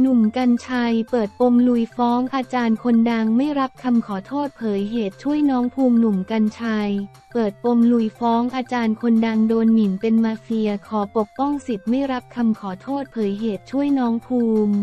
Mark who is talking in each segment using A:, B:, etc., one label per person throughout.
A: หนุ่มกรรชัยเปิดปมลุยฟ้องอาจารย์คนดังไม่รับคำขอโทษเผยเหตุช่วยน้องภูมิหนุ่มกรรชัย เปิดปมลุยฟ้องอาจารย์คนดังโดนหมิ่นเป็นมาเฟียขอปกป้องสิทธิ์ไม่รับคำขอโทษเผยเหตุช่วยน้องภูมิ ข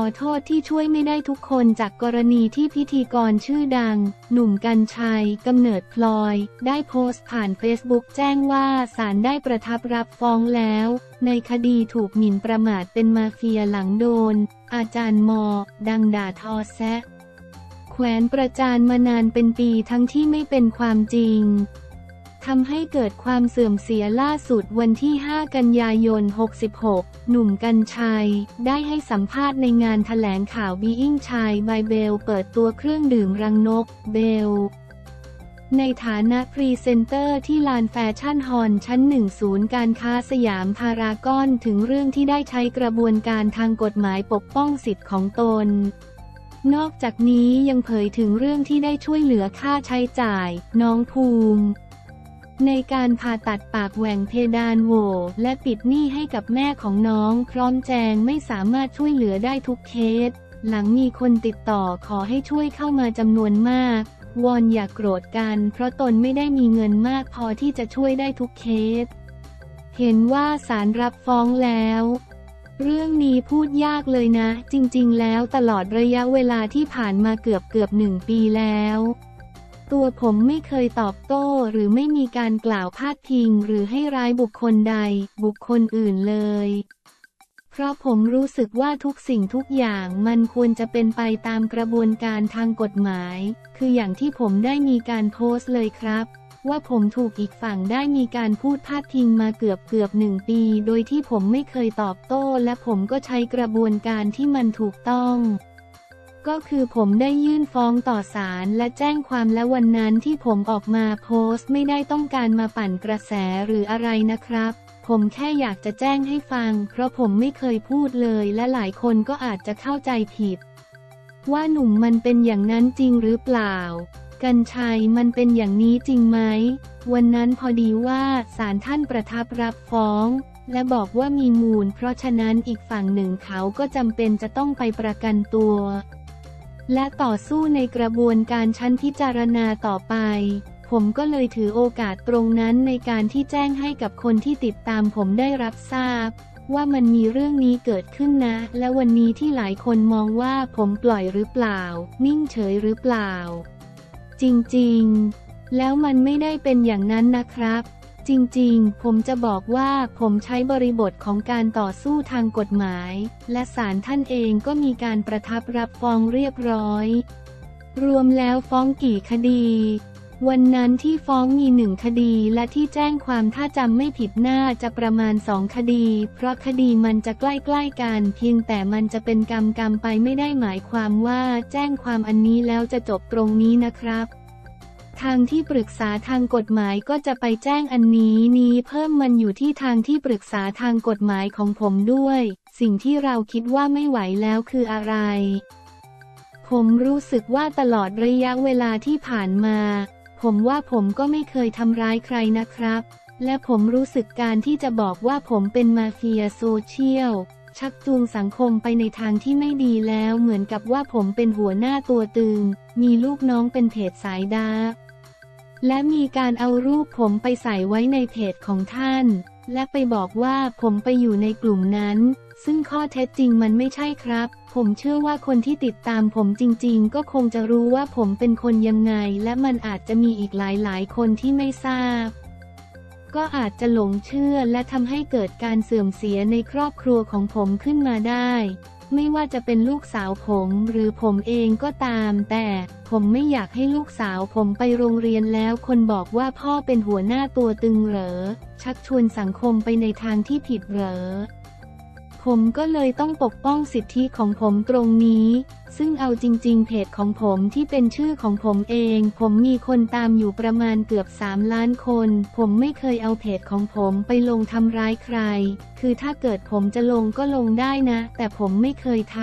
A: อโทษที่ช่วยไม่ได้ทุกคนจากกรณีที่พิธีกรชื่อดัง หนุ่มกรรชัยกำเนิดพลอย ได้โพสต์ผ่านเฟซบุ๊กแจ้งว่าศาลได้ประทับรับฟ้องแล้ว ในคดีถูกหมิ่นประมาทเป็นมาเฟียหลังโดน อาจารย์มอ ดังด่าทอแซะแขวนประจานมานานเป็นปีทั้งที่ไม่เป็นความจริง ทำให้เกิดความเสื่อมเสียล่าสุดวันที่ 5 กันยายน 66 หนุ่มกรรชัย ได้ให้สัมภาษณ์ในงานแถลงข่าว Being Shine by Bell เปิดตัวเครื่องดื่มรังนก เบล ในฐานะพรีเซนเตอร์ที่ลานแฟชั่นฮอลล์ชั้นหนึ่งศูนย์การค้าสยามพารากอนถึงเรื่องที่ได้ใช้กระบวนการทางกฎหมายปกป้องสิทธิ์ของตนนอกจากนี้ยังเผยถึงเรื่องที่ได้ช่วยเหลือค่าใช้จ่าย น้องภูมิ ในการผ่าตัดปากแหว่งเพดานโหวและปิดหนี้ให้กับแม่ของน้อง พร้อมแจงไม่สามารถช่วยเหลือได้ทุกเคส หลังมีคนติดต่อขอให้ช่วยเข้ามาจำนวนมาก วอนอย่ากโกรธกัน เพราะตนไม่ได้มีเงินมากพอที่จะช่วยได้ทุกเคส เห็นว่าศาลรับฟ้องแล้วเรื่องนี้พูดยากเลยนะ จริง ๆ แล้วตลอดระยะเวลาที่ผ่านมาเกือบเกือบหนึ่งปีแล้ว ตัวผมไม่เคยตอบโต้หรือไม่มีการกล่าวพาดพิงหรือให้ร้ายบุคคลใด บุคคลอื่นเลย เพราะผมรู้สึกว่าทุกสิ่งทุกอย่างมันควรจะเป็นไปตามกระบวนการทางกฎหมาย คืออย่างที่ผมได้มีการโพสต์เลยครับว่าผมถูกอีกฝั่งได้มีการพูดพาดพิงมาเกือบเกือบหนึ่งปี โดยที่ผมไม่เคยตอบโต้ และผมก็ใช้กระบวนการที่มันถูกต้อง ก็คือผมได้ยื่นฟ้องต่อศาลและแจ้งความและวันนั้นที่ผมออกมาโพสต์ไม่ได้ต้องการมาปั่นกระแสหรืออะไรนะครับ ผมแค่อยากจะแจ้งให้ฟัง เพราะผมไม่เคยพูดเลยและหลายคนก็อาจจะเข้าใจผิด ว่าหนุ่มมันเป็นอย่างนั้นจริงหรือเปล่า กัญชัยมันเป็นอย่างนี้จริงไหม วันนั้นพอดีว่าศาลท่านประทับรับฟ้องและบอกว่ามีมูล เพราะฉะนั้นอีกฝั่งหนึ่งเขาก็จำเป็นจะต้องไปประกันตัว และต่อสู้ในกระบวนการชั้นพิจารณาต่อไป ผมก็เลยถือโอกาสตรงนั้นในการที่แจ้งให้กับคนที่ติดตามผมได้รับทราบ ว่ามันมีเรื่องนี้เกิดขึ้นนะ และวันนี้ที่หลายคนมองว่าผมปล่อยหรือเปล่า นิ่งเฉยหรือเปล่า จริงๆ แล้วมันไม่ได้เป็นอย่างนั้นนะครับ จริงๆ ผมจะบอกว่าผมใช้บริบทของการต่อสู้ทางกฎหมาย และศาลท่านเองก็มีการประทับรับฟ้องเรียบร้อย รวมแล้วฟ้องกี่คดี วันนั้นที่ฟ้องมีหนึ่งคดีและที่แจ้งความถ้าจำไม่ผิดน่าจะประมาณสองคดี เพราะคดีมันจะใกล้ๆกันเพียงแต่มันจะเป็นกรรมกรรมไปไม่ได้หมายความว่าแจ้งความอันนี้แล้วจะจบตรงนี้นะครับ ทางที่ปรึกษาทางกฎหมายก็จะไปแจ้งอันนี้นี้เพิ่มมันอยู่ที่ทางที่ปรึกษาทางกฎหมายของผมด้วย สิ่งที่เราคิดว่าไม่ไหวแล้วคืออะไร ผมรู้สึกว่าตลอดระยะเวลาที่ผ่านมา ผมว่าผมก็ไม่เคยทำร้ายใครนะครับ และผมรู้สึกการที่จะบอกว่าผมเป็นมาเฟียโซเชียลชักจูงสังคมไปในทางที่ไม่ดีแล้วเหมือนกับว่าผมเป็นหัวหน้าตัวตึง มีลูกน้องเป็นเพจสายดาร์ และมีการเอารูปผมไปใส่ไว้ในเพจของท่าน และไปบอกว่าผมไปอยู่ในกลุ่มนั้น ซึ่งข้อเท็จจริงมันไม่ใช่ครับ ผมเชื่อว่าคนที่ติดตามผมจริงๆ ก็คงจะรู้ว่าผมเป็นคนยังไง และมันอาจจะมีอีกหลายๆ คนที่ไม่ทราบ ก็อาจจะหลงเชื่อและทำให้เกิดการเสื่อมเสียในครอบครัวของผมขึ้นมาได้ ไม่ว่าจะเป็นลูกสาวผมหรือผมเองก็ตาม แต่ผมไม่อยากให้ลูกสาวผมไปโรงเรียนแล้วคนบอกว่าพ่อเป็นหัวหน้าตัวตึงเหรอ ชักชวนสังคมไปในทางที่ผิดเหรอ ผมก็เลยต้องปกป้องสิทธิของผมตรงนี้ ซึ่งเอาจริง ๆ เพจของผมที่เป็นชื่อของผมเอง ผมมีคนตามอยู่ประมาณเกือบ 3 ล้านคน ผมไม่เคยเอาเพจของผมไปลงทำร้ายใคร คือถ้าเกิดผมจะลงก็ลงได้นะ แต่ผมไม่เคยท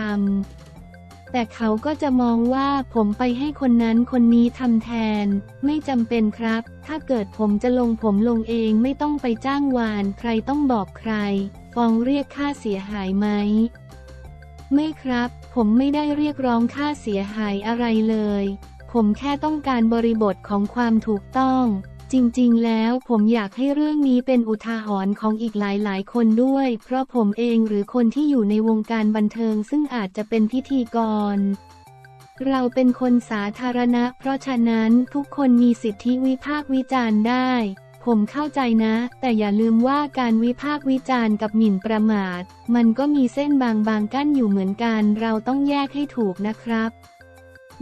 A: ำแต่เขาก็จะมองว่าผมไปให้คนนั้นคนนี้ทำแทน ไม่จำเป็นครับ ถ้าเกิดผมจะลงผมลงเองไม่ต้องไปจ้างวาน ใครต้องบอกใคร ฟ้องเรียกค่าเสียหายไหม ไม่ครับ ผมไม่ได้เรียกร้องค่าเสียหายอะไรเลย ผมแค่ต้องการบริบทของความถูกต้อง จริงๆ แล้วผมอยากให้เรื่องนี้เป็นอุทาหรณ์ของอีกหลายๆ คนด้วย เพราะผมเองหรือคนที่อยู่ในวงการบันเทิงซึ่งอาจจะเป็นพิธีกรเราเป็นคนสาธารณะ เพราะฉะนั้นทุกคนมีสิทธิวิพากษ์วิจารณ์ได้ ผมเข้าใจนะ แต่อย่าลืมว่าการวิพากษ์วิจารณ์กับหมิ่นประมาท มันก็มีเส้นบางๆกั้นอยู่เหมือนกัน เราต้องแยกให้ถูกนะครับ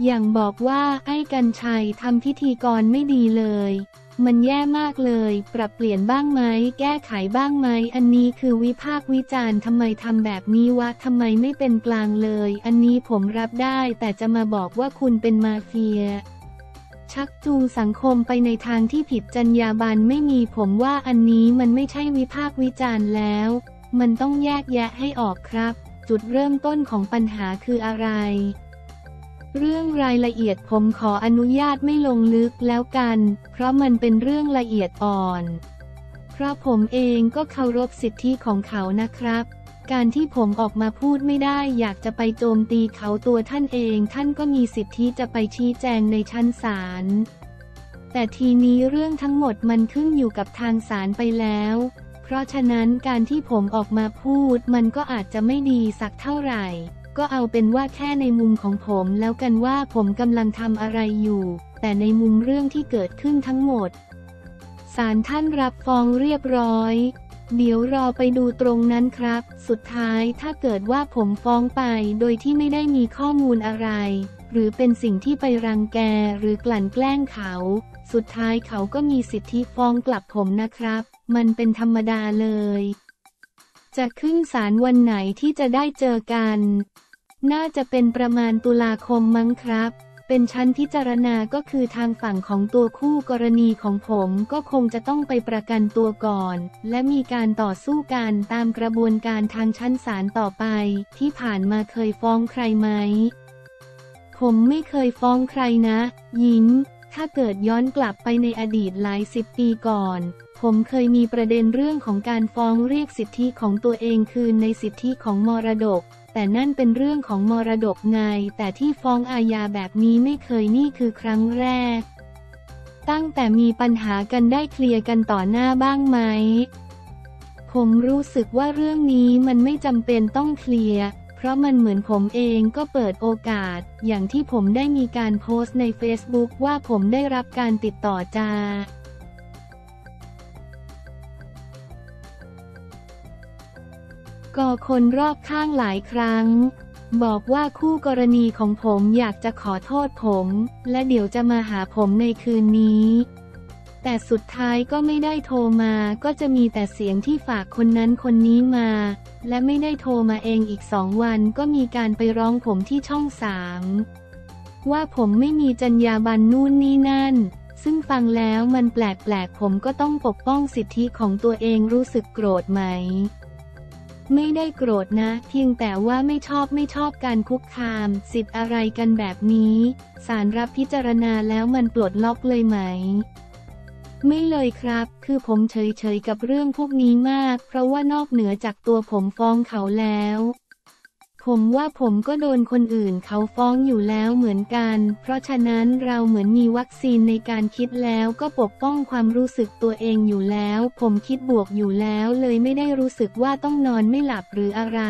A: อย่างบอกว่าไอ้กัญชัยทำพิธีกรไม่ดีเลย มันแย่มากเลย ปรับเปลี่ยนบ้างไหม แก้ไขบ้างไหม อันนี้คือวิพากษ์วิจารณ์ทำไมทำแบบนี้วะทำไมไม่เป็นกลางเลย อันนี้ผมรับได้แต่จะมาบอกว่าคุณเป็นมาเฟีย ชักจูงสังคมไปในทางที่ผิดจรรยาบรรณไม่มีผมว่าอันนี้มันไม่ใช่วิพากษ์วิจารณ์แล้ว มันต้องแยกแยะให้ออกครับ จุดเริ่มต้นของปัญหาคืออะไร เรื่องรายละเอียดผมขออนุญาตไม่ลงลึกแล้วกัน เพราะมันเป็นเรื่องละเอียดอ่อน เพราะผมเองก็เคารพสิทธิของเขานะครับ การที่ผมออกมาพูดไม่ได้อยากจะไปโจมตีเขาตัวท่านเอง ท่านก็มีสิทธิจะไปชี้แจงในชั้นศาล แต่ทีนี้เรื่องทั้งหมดมันขึ้นอยู่กับทางศาลไปแล้ว เพราะฉะนั้นการที่ผมออกมาพูดมันก็อาจจะไม่ดีสักเท่าไหร่ ก็เอาเป็นว่าแค่ในมุมของผมแล้วกันว่าผมกำลังทำอะไรอยู่ แต่ในมุมเรื่องที่เกิดขึ้นทั้งหมดศาลท่านรับฟ้องเรียบร้อย เดี๋ยวรอไปดูตรงนั้นครับ สุดท้ายถ้าเกิดว่าผมฟ้องไปโดยที่ไม่ได้มีข้อมูลอะไร หรือเป็นสิ่งที่ไปรังแกหรือกลั่นแกล้งเขา สุดท้ายเขาก็มีสิทธิฟ้องกลับผมนะครับ มันเป็นธรรมดาเลย จะขึ้นศาลวันไหนที่จะได้เจอกัน น่าจะเป็นประมาณตุลาคมมั้งครับ เป็นชั้นพิจารณาก็คือทางฝั่งของตัวคู่กรณีของผมก็คงจะต้องไปประกันตัวก่อน และมีการต่อสู้กันตามกระบวนการทางชั้นศาลต่อไป ที่ผ่านมาเคยฟ้องใครไหม ผมไม่เคยฟ้องใครนะ ยิ้ม ถ้าเกิดย้อนกลับไปในอดีตหลายสิบปีก่อน ผมเคยมีประเด็นเรื่องของการฟ้องเรียกสิทธิของตัวเองคืนในสิทธิของมรดก แต่นั่นเป็นเรื่องของมรดกไง แต่ที่ฟ้องอาญาแบบนี้ไม่เคยนี่คือครั้งแรก ตั้งแต่มีปัญหากันได้เคลียร์กันต่อหน้าบ้างไหม ผมรู้สึกว่าเรื่องนี้มันไม่จำเป็นต้องเคลียร์เพราะมันเหมือนผมเองก็เปิดโอกาส อย่างที่ผมได้มีการโพสต์ใน Facebook ว่าผมได้รับการติดต่อจาก ก่อคนรอบข้างหลายครั้ง บอกว่าคู่กรณีของผมอยากจะขอโทษผม และเดี๋ยวจะมาหาผมในคืนนี้แต่สุดท้ายก็ไม่ได้โทรมาก็จะมีแต่เสียงที่ฝากคนนั้นคนนี้มา และไม่ได้โทรมาเองอีกสองวันก็มีการไปร้องผมที่ช่องสามว่าผมไม่มีจรรยาบรรณนู่นนี่นั่น ซึ่งฟังแล้วมันแปลกๆผมก็ต้องปกป้องสิทธิของตัวเองรู้สึกโกรธไหม ไม่ได้โกรธนะ เพียงแต่ว่าไม่ชอบไม่ชอบการคุกคาม สิทธิ์อะไรกันแบบนี้ศาลรับพิจารณาแล้วมันปลดล็อกเลยไหม ไม่เลยครับ คือผมเฉยๆกับเรื่องพวกนี้มาก เพราะว่านอกเหนือจากตัวผมฟ้องเขาแล้ว ผมว่าผมก็โดนคนอื่นเขาฟ้องอยู่แล้วเหมือนกัน เพราะฉะนั้นเราเหมือนมีวัคซีนในการคิดแล้วก็ปกป้องความรู้สึกตัวเองอยู่แล้ว ผมคิดบวกอยู่แล้วเลยไม่ได้รู้สึกว่าต้องนอนไม่หลับหรืออะไร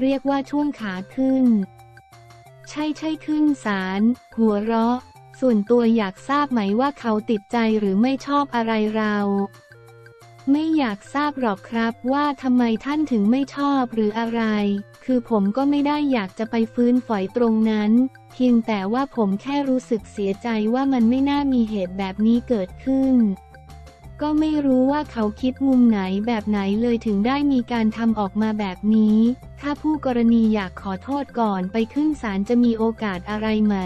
A: เรียกว่าช่วงขาขึ้น ใช่ใช่ขึ้นศาลหัวเราะ ส่วนตัวอยากทราบไหมว่าเขาติดใจหรือไม่ชอบอะไรเรา ไม่อยากทราบหรอกครับว่าทำไมท่านถึงไม่ชอบหรืออะไร คือผมก็ไม่ได้อยากจะไปฟื้นฝอยตรงนั้น เพียงแต่ว่าผมแค่รู้สึกเสียใจว่ามันไม่น่ามีเหตุแบบนี้เกิดขึ้น ก็ไม่รู้ว่าเขาคิดมุมไหนแบบไหนเลยถึงได้มีการทำออกมาแบบนี้ ถ้าผู้กรณีอยากขอโทษก่อนไปขึ้นศาลจะมีโอกาสอะไรไหม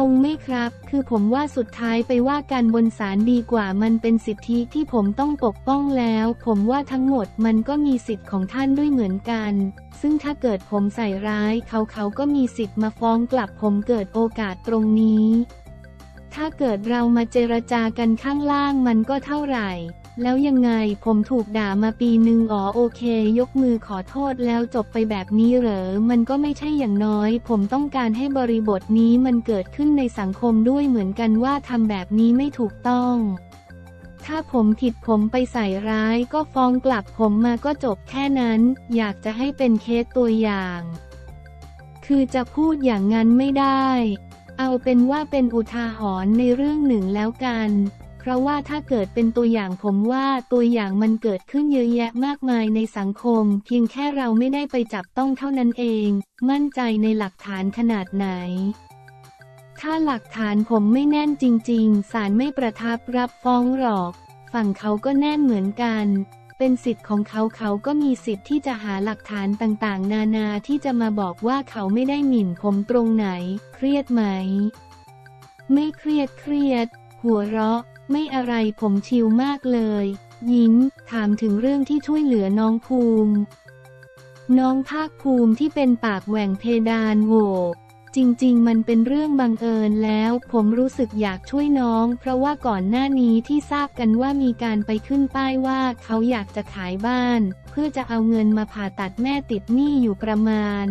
A: คงไม่ครับ คือผมว่าสุดท้ายไปว่ากันบนศาลดีกว่ามันเป็นสิทธิที่ผมต้องปกป้องแล้ว ผมว่าทั้งหมดมันก็มีสิทธิ์ของท่านด้วยเหมือนกัน ซึ่งถ้าเกิดผมใส่ร้ายเขาเขาก็มีสิทธิ์มาฟ้องกลับผมเกิดโอกาสตรงนี้ ถ้าเกิดเรามาเจรจากันข้างล่างมันก็เท่าไหร่ แล้วยังไงผมถูกด่ามาปีหนึ่งอ๋อโอเค ยกมือขอโทษแล้วจบไปแบบนี้เหรอ มันก็ไม่ใช่อย่างน้อย ผมต้องการให้บริบทนี้มันเกิดขึ้นในสังคมด้วยเหมือนกันว่าทำแบบนี้ไม่ถูกต้อง ถ้าผมผิดผมไปใส่ร้ายก็ฟ้องกลับผมมาก็จบแค่นั้น อยากจะให้เป็นเคสตัวอย่าง คือจะพูดอย่างนั้นไม่ได้ เอาเป็นว่าเป็นอุทาหรณ์ในเรื่องหนึ่งแล้วกัน ราะว่าถ้าเกิดเป็นตัวอย่างผมว่าตัวอย่างมันเกิดขึ้นเยอะแยะมากมายในสังคม เพียงแค่เราไม่ได้ไปจับต้องเท่านั้นเอง มั่นใจในหลักฐานขนาดไหน ถ้าหลักฐานผมไม่แน่นจริง ๆ ศาลไม่ประทับรับฟ้องหรอก ฝั่งเขาก็แน่นเหมือนกัน เป็นสิทธิ์ของเขาเขาก็มีสิทธิ์ที่จะหาหลักฐานต่างๆ นานาที่จะมาบอกว่าเขาไม่ได้หมิ่นผมตรงไหน เครียดไหม ไม่เครียดเครียด หัวเราะ ไม่อะไรผมชิลมากเลย ยิ้ม ถามถึงเรื่องที่ช่วยเหลือน้องภูมิ น้องภาคภูมิที่เป็นปากแหว่งเพดานโหวจริงๆ มันเป็นเรื่องบังเอิญแล้ว ผมรู้สึกอยากช่วยน้อง เพราะว่าก่อนหน้านี้ที่ทราบกันว่ามีการไปขึ้นป้ายว่าเขาอยากจะขายบ้าน เพื่อจะเอาเงินมาผ่าตัดแม่ติดหนี้อยู่ประมาณ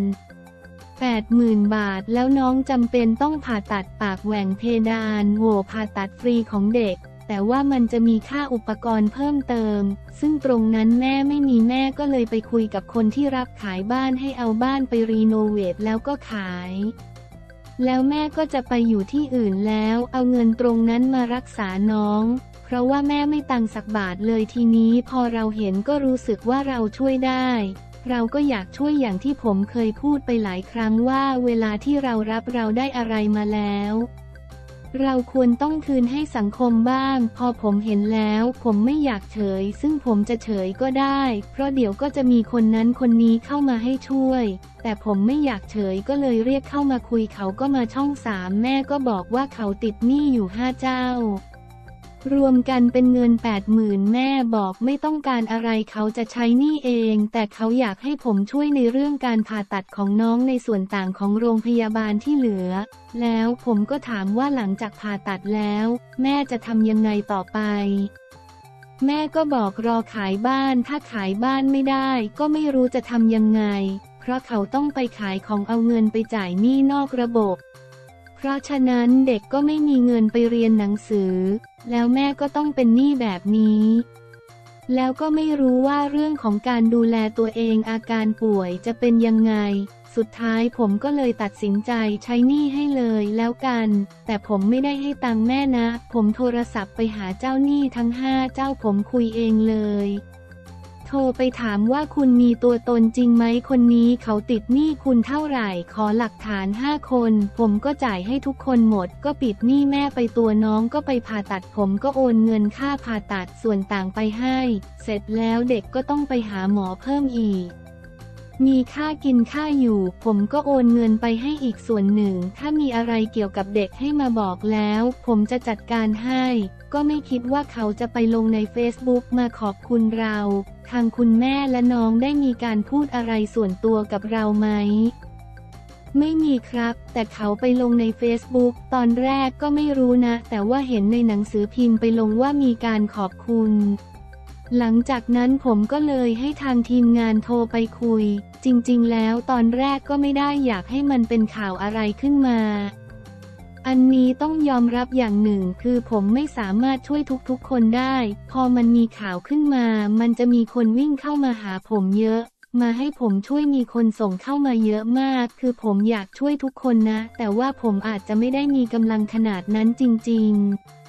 A: 80,000 บาท แล้วน้องจำเป็นต้องผ่าตัดปากแหว่งเพดานโหวผ่าตัดฟรีของเด็ก แต่ว่ามันจะมีค่าอุปกรณ์เพิ่มเติม ซึ่งตรงนั้นแม่ไม่มีแม่ก็เลยไปคุยกับคนที่รับขายบ้านให้เอาบ้านไปรีโนเวทแล้วก็ขาย แล้วแม่ก็จะไปอยู่ที่อื่นแล้ว เอาเงินตรงนั้นมารักษาน้องเพราะว่าแม่ไม่ตังสักบาทเลยทีนี้พอเราเห็นก็รู้สึกว่าเราช่วยได้ เราก็อยากช่วยอย่างที่ผมเคยพูดไปหลายครั้งว่าเวลาที่เรารับเราได้อะไรมาแล้ว เราควรต้องคืนให้สังคมบ้าง พอผมเห็นแล้ว ผมไม่อยากเฉย ซึ่งผมจะเฉยก็ได้ เพราะเดี๋ยวก็จะมีคนนั้นคนนี้เข้ามาให้ช่วย แต่ผมไม่อยากเฉยก็เลยเรียกเข้ามาคุยเขาก็มาช่องสามแม่ก็บอกว่าเขาติดหนี้อยู่ห้าเจ้า รวมกันเป็นเงิน 80,000 แม่บอกไม่ต้องการอะไรเขาจะใช้นี้เอง แต่เขาอยากให้ผมช่วยในเรื่องการผ่าตัดของน้องในส่วนต่างของโรงพยาบาลที่เหลือ แล้วผมก็ถามว่าหลังจากผ่าตัดแล้ว แม่จะทำยังไงต่อไป แม่ก็บอกรอขายบ้านถ้าขายบ้านไม่ได้ ก็ไม่รู้จะทำยังไง เพราะเขาต้องไปขายของเอาเงินไปจ่ายหนี้นอกระบบ ราะฉะนั้นเด็กก็ไม่มีเงินไปเรียนหนังสือ แล้วแม่ก็ต้องเป็นหนี้แบบนี้ แล้วก็ไม่รู้ว่าเรื่องของการดูแลตัวเองอาการป่วยจะเป็นยังไง สุดท้ายผมก็เลยตัดสินใจใช้หนี้ให้เลยแล้วกัน แต่ผมไม่ได้ให้ตังแม่นะ ผมโทรศัพท์ไปหาเจ้าหนี้ทั้งห้าเจ้าผมคุยเองเลย โทรไปถามว่าคุณมีตัวตนจริงไหมคนนี้เขาติดหนี้คุณเท่าไหร่ ขอหลักฐานห้าคน ผมก็จ่ายให้ทุกคนหมด ก็ปิดหนี้แม่ไปตัวน้องก็ไปผ่าตัดผมก็โอนเงินค่าผ่าตัดส่วนต่างไปให้ เสร็จแล้วเด็กก็ต้องไปหาหมอเพิ่มอีก มีค่ากินค่าอยู่ ผมก็โอนเงินไปให้อีกส่วนหนึ่ง ถ้ามีอะไรเกี่ยวกับเด็กให้มาบอกแล้ว ผมจะจัดการให้ ก็ไม่คิดว่าเขาจะไปลงใน Facebook มาขอบคุณเรา ทางคุณแม่และน้องได้มีการพูดอะไรส่วนตัวกับเราไหม ไม่มีครับ แต่เขาไปลงใน Facebook ตอนแรกก็ไม่รู้นะ แต่ว่าเห็นในหนังสือพิมพ์ไปลงว่ามีการขอบคุณ หลังจากนั้นผมก็เลยให้ทางทีมงานโทรไปคุย จริงๆ แล้วตอนแรกก็ไม่ได้อยากให้มันเป็นข่าวอะไรขึ้นมา อันนี้ต้องยอมรับอย่างหนึ่งคือผมไม่สามารถช่วยทุกๆ คนได้ พอมันมีข่าวขึ้นมา มันจะมีคนวิ่งเข้ามาหาผมเยอะ มาให้ผมช่วยมีคนส่งเข้ามาเยอะมาก คือผมอยากช่วยทุกคนนะ แต่ว่าผมอาจจะไม่ได้มีกำลังขนาดนั้นจริง ๆ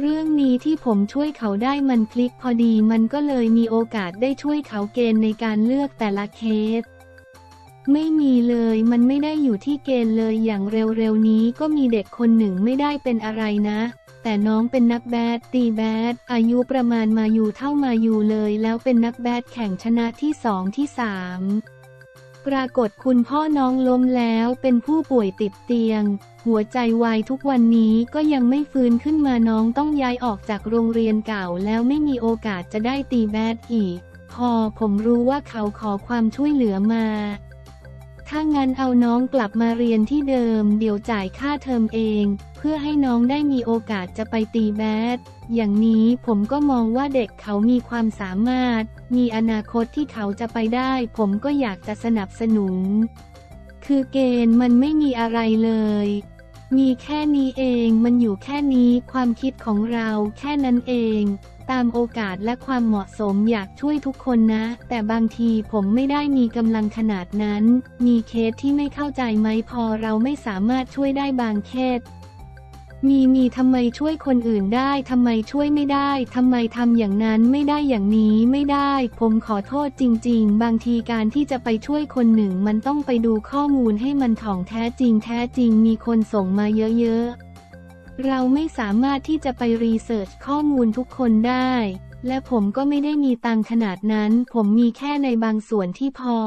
A: เรื่องนี้ที่ผมช่วยเขาได้มันคลิกพอดีมันก็เลยมีโอกาสได้ช่วยเขาเกณฑ์ในการเลือกแต่ละเคส ไม่มีเลยมันไม่ได้อยู่ที่เกณฑ์เลยอย่างเร็วๆนี้ก็มีเด็กคนหนึ่งไม่ได้เป็นอะไรนะ แต่น้องเป็นนักแบดตีแบดอายุประมาณมาอยู่เท่ามาอยู่เลย แล้วเป็นนักแบดแข่งชนะที่สองที่สาม ปรากฏคุณพ่อน้องล้มแล้วเป็นผู้ป่วยติดเตียง หัวใจวายทุกวันนี้ก็ยังไม่ฟื้นขึ้นมาน้องต้องย้ายออกจากโรงเรียนเก่าแล้วไม่มีโอกาสจะได้ตีแบดอีก พอผมรู้ว่าเขาขอความช่วยเหลือมา ถ้างั้นเอาน้องกลับมาเรียนที่เดิม เดี๋ยวจ่ายค่าเทอมเอง พพื่อให้น้องได้มีโอกาสจะไปตีแบดอย่างนี้ผมก็มองว่าเด็กเขามีความสามารถ มีอนาคตที่เขาจะไปได้ ผมก็อยากจะสนับสนุน คือเกณฑ์มันไม่มีอะไรเลย มีแค่นี้เองมันอยู่แค่นี้ความคิดของเราแค่นั้นเอง ตามโอกาสและความเหมาะสมอยากช่วยทุกคนนะ แต่บางทีผมไม่ได้มีกำลังขนาดนั้น มีเคสที่ไม่เข้าใจไหมพอเราไม่สามารถช่วยได้บางเคส มีมีทำไมช่วยคนอื่นได้ทำไมช่วยไม่ได้ทำไมทำอย่างนั้นไม่ได้อย่างนี้ไม่ได้ ผมขอโทษจริง ๆ บางทีการที่จะไปช่วยคนหนึ่งมันต้องไปดูข้อมูลให้มันถ่องแท้จริงแท้จริงมีคนส่งมาเยอะๆ เราไม่สามารถที่จะไปรีเสิร์ชข้อมูลทุกคนได้ และผมก็ไม่ได้มีตังขนาดนั้น ผมมีแค่ในบางส่วนที่พอ